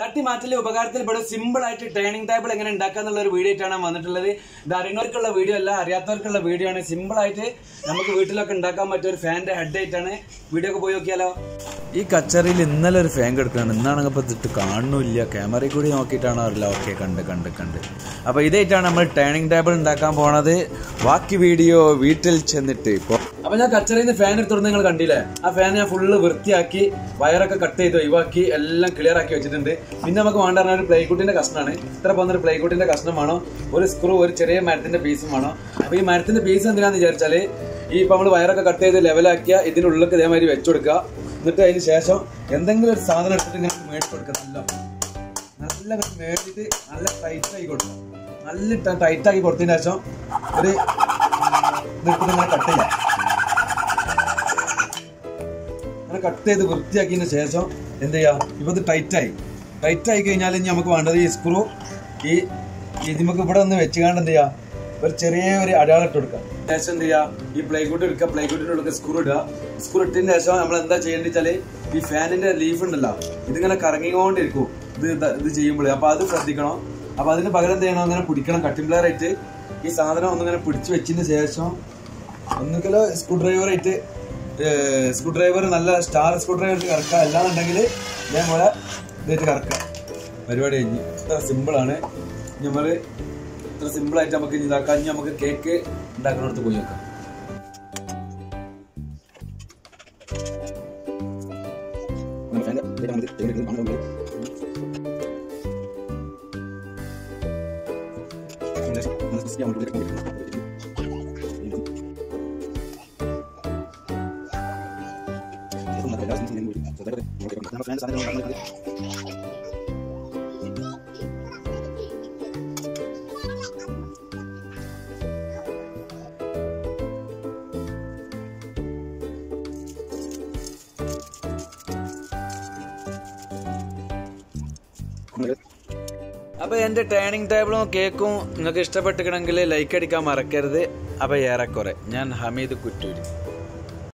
തട്ടി ഉപകാരത്തിൽ ഇവിടെ സിമ്പിൾ ആയിട്ട് ടേണിംഗ് ടേബിൾ എങ്ങനെ ഉണ്ടാക്കുക എന്നുള്ള ഒരു വീഡിയോ ആയിട്ടാണ് വന്നിട്ടുള്ളത്. ഇത് അറിയുന്നവർക്കുള്ള വീഡിയോ അല്ല അറിയാത്തവർക്കുള്ള വീഡിയോ ആണ്. സിമ്പിൾ ആയിട്ട് നമുക്ക് വീട്ടിലൊക്കെ ഉണ്ടാക്കാൻ പറ്റിയ ഒരു ഫാന്റെ ഹെഡ് ആയിട്ടാണ് വീഡിയോ ഒക്കെ പോയി നോക്കിയാലോ? ഈ കച്ചറിയിൽ ഇന്നലെ ഒരു ഫാൻ കിടക്കുകയാണ് ഇന്നാണെങ്കിൽ ഇപ്പോൾ ഇതിട്ട് കാണുന്നില്ല ക്യാമറയിൽ കൂടി നോക്കിയിട്ടാണോ അറിയില്ല. ഓക്കെ കണ്ട് കണ്ട് കണ്ട്. അപ്പോൾ ഇതായിട്ടാണ് നമ്മൾ ടേണിംഗ് ടേബിൾ ഉണ്ടാക്കാൻ പോണത്. ബാക്കി വീഡിയോ വീട്ടിൽ ചെന്നിട്ട് ഇപ്പോൾ അപ്പൊ ഞാൻ കച്ചറയിൽ നിന്ന് ഫാൻ എടുത്തോണ്ട് നിങ്ങൾ കണ്ടില്ലേ? ആ ഫാൻ ഞാൻ ഫുള്ള് വൃത്തിയാക്കി വയറൊക്കെ കട്ട് ചെയ്ത് ഒഴിവാക്കി എല്ലാം ക്ലിയർ ആക്കി വെച്ചിട്ടുണ്ട്. പിന്നെ നമുക്ക് വേണ്ട ഒരു പ്ലൈക്കുട്ടിന്റെ കഷ്ണമാണ്. ഇത്ര പോകുന്ന ഒരു പ്ലൈക്കുട്ടിന്റെ കഷ്ണം വേണോ. ഒരു സ്ക്രൂ ഒരു ചെറിയ മരത്തിന്റെ പീസും വേണോ. അപ്പോൾ ഈ മരത്തിന്റെ പീസ് എന്തിനാന്ന് വിചാരിച്ചാൽ ഈ ഇപ്പൊ നമ്മൾ വയറൊക്കെ കട്ട് ചെയ്ത് ലെവലാക്കിയ ഇതിനുള്ളിലേക്ക് ഇതേമാതിരി വെച്ചു കൊടുക്കുക. എന്നിട്ട് അതിന് ശേഷം എന്തെങ്കിലും ഒരു സാധനം എടുത്തിട്ട് ഇങ്ങനെ മേടിച്ചു കൊടുക്കുക നല്ല നല്ല മേടിച്ചിട്ട് നല്ല ടൈറ്റ് ആക്കി കൊടുക്കുക. നല്ല ടൈറ്റ് ആക്കി കൊടുത്തതിന് ശേഷം ഒരു നിർത്തി ഇങ്ങനെ കട്ട് ചെയ്യാം അങ്ങനെ കട്ട് ചെയ്ത് വൃത്തിയാക്കിയതിന് ശേഷം എന്ത് ചെയ്യാം ഇപ്പം ഇത് ടൈറ്റ് ആയി കഴിഞ്ഞാൽ ഇനി നമുക്ക് വേണ്ടത് ഈ സ്ക്രൂ ഈ ഈ നമുക്ക് ഇവിടെ ഒന്ന് വെച്ചുകാണ്ട് എന്ത് ചെയ്യാം ഒരു ചെറിയ ഒരു അടയാളം ഇട്ട് കൊടുക്കാം ശേഷം എന്ത് ചെയ്യാ ഈ പ്ലൈകൂട്ട് എടുക്കുക. പ്ലൈകൂട്ടിന്റെ ഉള്ളിൽ സ്ക്രൂ ഇടുക. സ്ക്രൂ ഇട്ടതിന് ശേഷം നമ്മൾ എന്താ ചെയ്യേണ്ടത് വെച്ചാൽ ഈ ഫാനിന്റെ ലീഫ് ഉണ്ടല്ലോ ഇതിങ്ങനെ കറങ്ങിക്കൊണ്ടിരിക്കും. ഇത് ഇത് ചെയ്യുമ്പോൾ അപ്പൊ അത് ശ്രദ്ധിക്കണം. അപ്പൊ അതിന് പകരം എന്ത് ചെയ്യണം? അങ്ങനെ പിടിക്കണം. ആയിട്ട് ഈ സാധനം ഒന്നിങ്ങനെ പിടിച്ചു വെച്ചതിന് ശേഷം ഒന്നുകിലോ സ്ക്രൂ ഡ്രൈവർ ആയിട്ട് സ്ക്രൂ ഡ്രൈവർ നല്ല സ്റ്റാർ സ്ക്രൂ ഡ്രൈവർ കറക്കുക. അല്ലാന്നുണ്ടെങ്കിൽ ഇതേപോലെ ഇതായിട്ട് കറക്കുക. പരിപാടി കഴിഞ്ഞ്. ഇത്ര സിമ്പിളാണ് നമ്മൾ ഇത്ര സിമ്പിളായിട്ട് നമുക്ക് ഇതാക്കാം. ഇനി നമുക്ക് കേക്ക് ഉണ്ടാക്കുന്നിടത്ത് പോയി നോക്കാം അപ്പോൾ എന്റെ ടേണിംഗ് ടേബിളും കേക്കും. നിങ്ങൾക്ക് ഇഷ്ടപ്പെട്ടിക്കണമെങ്കിൽ ലൈക്ക് അടിക്കാൻ മറക്കരുത്. അപ്പോൾ ഏറെക്കുറെ. ഞാൻ ഹമീദ് കുറ്റൂരി.